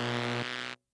Bye.